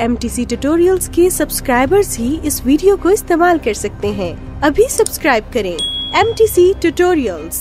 M T C tutorials के subscribers ही इस वीडियो को इस्तेमाल कर सकते हैं। अभी सब्सक्राइब करें एम टी सी ट्यूटोरियल्स